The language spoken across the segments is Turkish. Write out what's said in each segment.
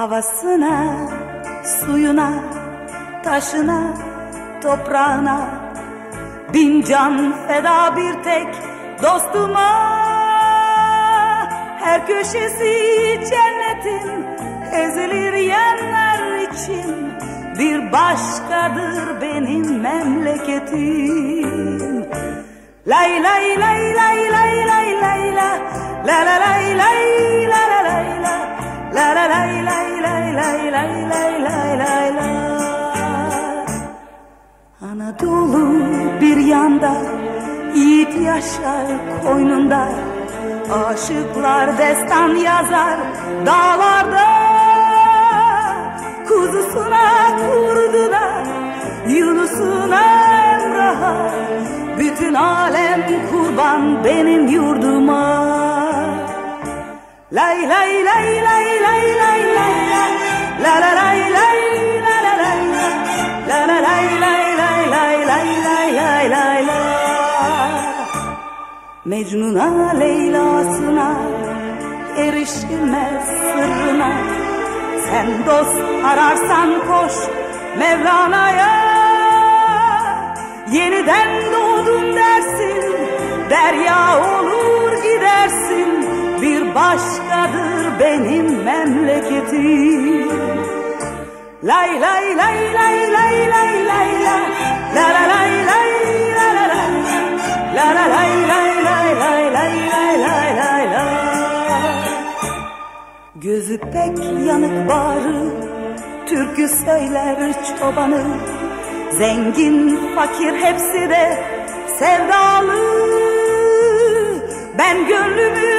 Havasına, suyuna, taşına, toprağına. Bin can feda bir tek dostuma. Her köşesi cennetin ezilir yerler için. Bir başkadır benim memleketim. Lay lay lay lay lay lay lay la La la lay lay lay lay lay lay lay lay lay la Anadolu bir yanda Yiğit yaşar koynunda Aşıklar destan yazar dağlarda Kuzusuna kurdu da Yunus'una Emrah'a Bütün alem kurban benim yurduma Lay lay lay lay lay lay lay La la lay lay la la lay La la lay lay lay lay lay lay lay lay la Mecnun'a Leyla'sına erişilmez sırrına Sen dost ararsan koş Mevlana'ya Yeniden doğdum dersin Derya gidersin Bir başkadır benim memleketim Lay lay lay lay lay lay lay la La la lay lay la la lay La la lay lay lay lay lay lay lay lay la Gözü pek yanık bağrı Türkü söyler çobanı Zengin fakir hepsi de sevdalı Ben gönlümü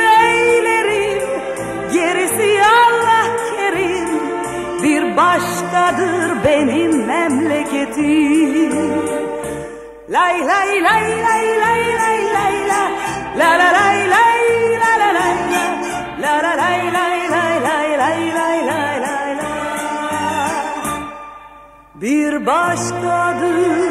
başkadır benim memleketim Lay lay lay lay lay lay lay la La la lay lay la la lay la La la lay lay lay lay lay lay lay lay la Bir başkadır